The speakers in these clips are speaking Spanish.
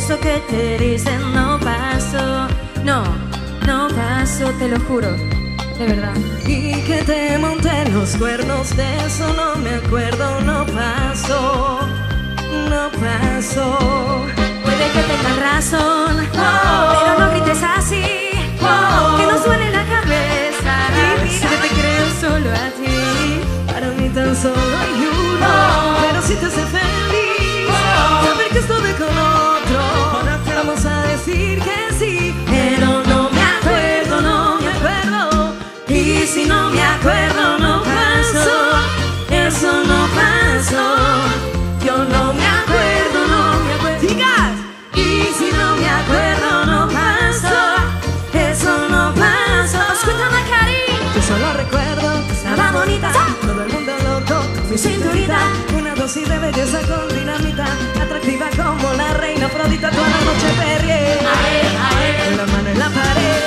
eso que te dicen no paso. No, no paso, te lo juro. De verdad. Y que te monté los cuernos, de eso no me acuerdo, no paso, no paso. Puede que tengan razón, pero no grites así. Que nos duele la cabeza. Que te creo solo a ti. Para mí tan solo mi cinturita, una dosis de belleza con dinamita, atractiva como la reina Afrodita, toda la noche perrié, con la mano en la pared,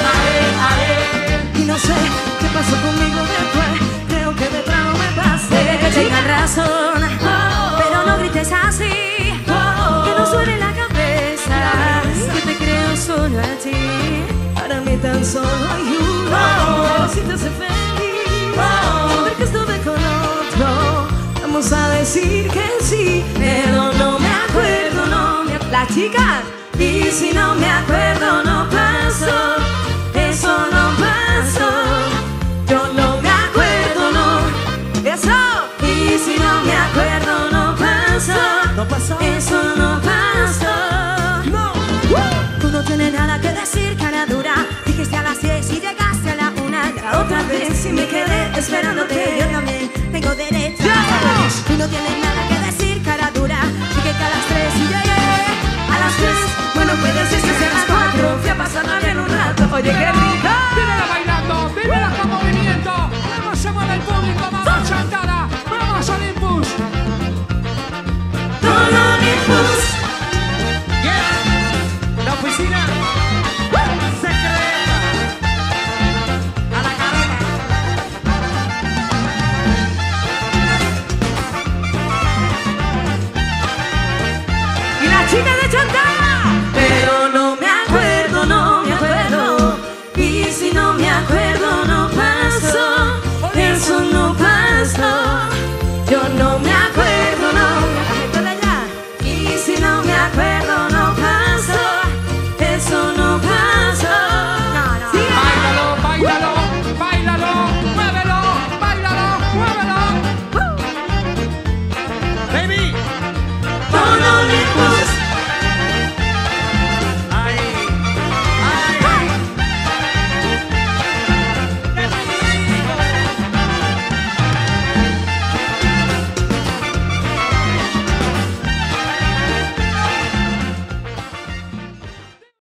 y no sé qué pasó conmigo después, creo que de trago me Puede que pasé. tengan razón, pero no grites así. chicas. Y si no me acuerdo, no paso. Eso no paso. Yo no me acuerdo, no. Eso. Y si no me acuerdo, no paso. No paso. Eso no paso. No. Tú no tienes nada que decir, cara dura. Dijiste a las 10 y llegaste a la una. La otra vez y me quedé esperándote. Yo también tengo derecho. Yeah. Tú no tienes みんちゃんと。